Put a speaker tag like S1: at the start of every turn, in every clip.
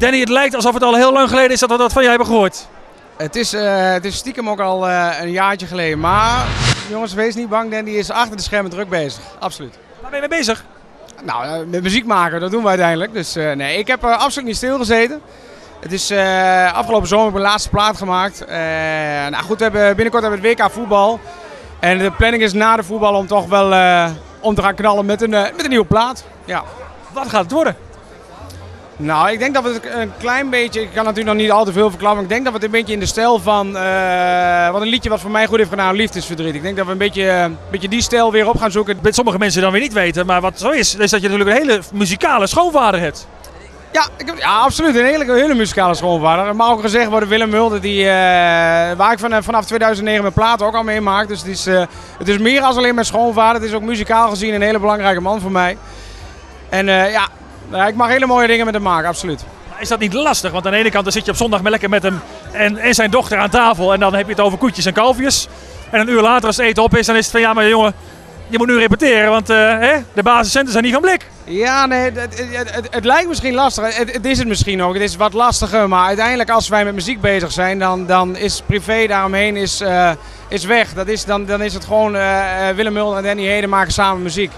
S1: Danny, het lijkt alsof het al heel lang geleden is dat we dat van jij hebben gehoord.
S2: Het is, uh, het is stiekem ook al uh, een jaartje geleden. Maar jongens, wees niet bang. Danny is achter de schermen druk bezig. Absoluut.
S1: Waar ben je mee bezig?
S2: Nou, uh, met muziek maken, dat doen we uiteindelijk. Dus nee, ik heb absoluut niet stilgezeten. Het is afgelopen zomer mijn laatste plaat gemaakt. nou goed, we hebben, binnenkort hebben we het WK voetbal. En de planning is na de voetbal om toch wel om te gaan knallen met een, met een nieuwe plaat. Ja.
S1: Wat gaat het worden?
S2: Nou, ik denk dat we het een klein beetje, ik kan natuurlijk nog niet al te veel verklappen, maar ik denk dat we het een beetje in de stijl van, uh, wat een liedje wat voor mij goed heeft gedaan, Liefdesverdriet. Ik denk dat we een beetje, een beetje die stijl weer op gaan zoeken.
S1: Met sommige mensen dan weer niet weten, maar wat zo is, is dat je natuurlijk een hele muzikale schoonvader hebt.
S2: Ja, ik heb, ja, absoluut. Een hele, hele muzikale schoonvader. Mag ook gezegd worden, Willem Mulder, die, uh, waar ik van, vanaf 2009 mijn plaat ook al mee maak. Dus het is, uh, het is meer als alleen mijn schoonvader. Het is ook muzikaal gezien een hele belangrijke man voor mij. En ja, ja, ik mag hele mooie dingen met hem maken, absoluut.
S1: Is dat niet lastig? Want aan de ene kant dan zit je op zondag lekker met hem en, en zijn dochter aan tafel. En dan heb je het over koetjes en kalfjes. En een uur later als het eten op is, dan is het van ja, maar jongen, je moet nu repeteren, want uh, hè, de basiscenten zijn niet van blik.
S2: Ja, nee, het, het, het, het lijkt misschien lastig. Het, is het misschien ook. Het is wat lastiger. Maar uiteindelijk, als wij met muziek bezig zijn, dan, dan is privé daaromheen is, uh, is weg. Dat is, dan, dan is het gewoon uh, Willem Mulder en Danny Heden maken samen muziek.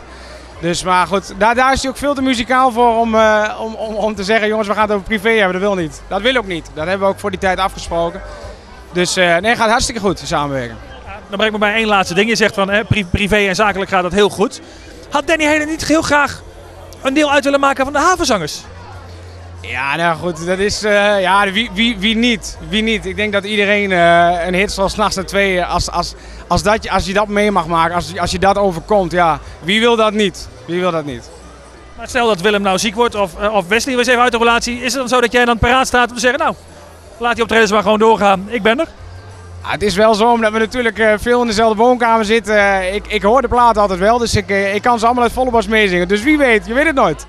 S2: Dus maar goed, daar, daar is hij ook veel te muzikaal voor om, uh, om, om, om te zeggen, jongens, we gaan het over privé hebben. Dat wil niet. Dat wil ook niet. Dat hebben we ook voor die tijd afgesproken. Dus uh, nee, gaat hartstikke goed, de samenwerking.
S1: Dan breng ik me bij één laatste ding. Je zegt van hè, privé en zakelijk gaat dat heel goed. Had Danny Heden niet heel graag een deel uit willen maken van de havenzangers?
S2: Ja, nou goed, dat is. Uh, ja, wie, wie, wie niet? Wie niet? Ik denk dat iedereen uh, een hit zoals Nachts naar twee, als, als, als, dat, als je dat mee mag maken, als, als je dat overkomt, ja, wie wil dat niet? Wie wil dat niet?
S1: Maar stel dat Willem nou ziek wordt of, of Wesley was even uit de relatie, is het dan zo dat jij dan paraat staat om te zeggen, nou, laat die optredens maar gewoon doorgaan, ik ben er?
S2: Ja, het is wel zo, omdat we natuurlijk veel in dezelfde woonkamer zitten. ik, ik hoor de plaat altijd wel, dus ik, ik kan ze allemaal uit volle bas meezingen. Dus wie weet, je weet het nooit.